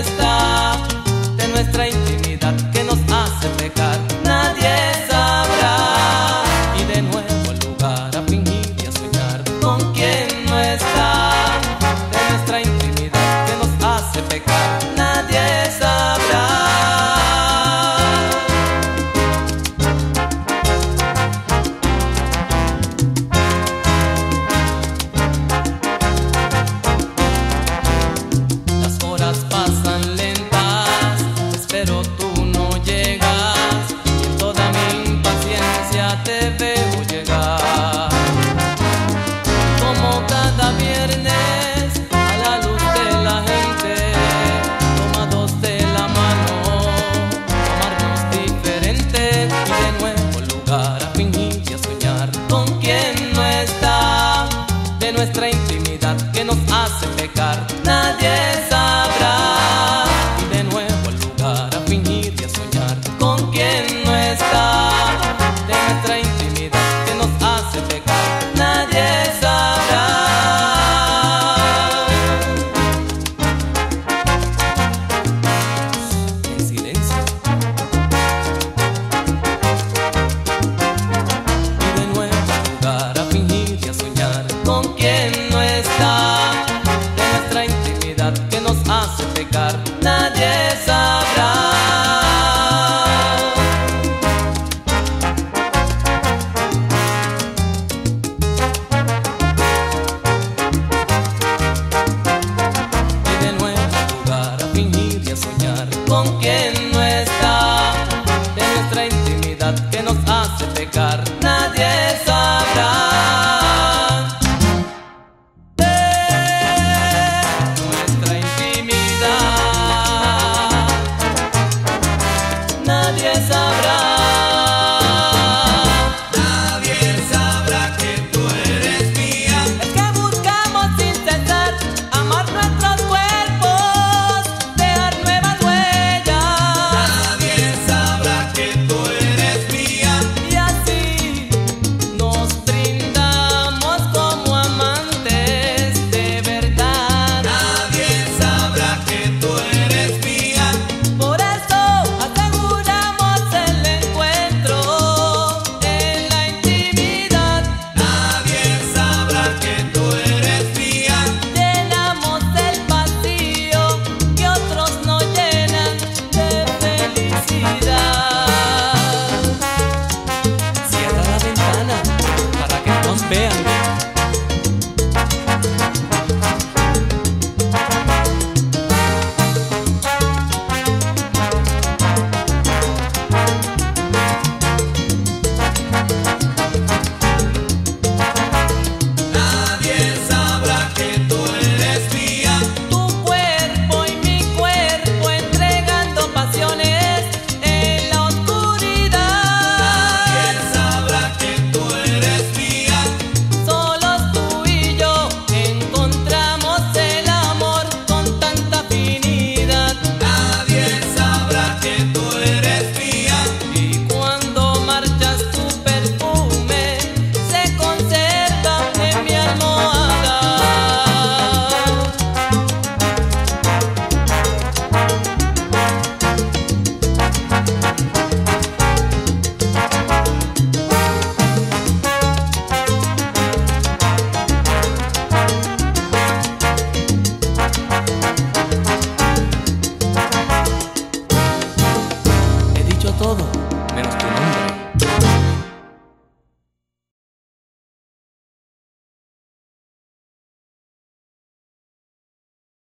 está. sin pecar. Nadie nadie sabrá. perna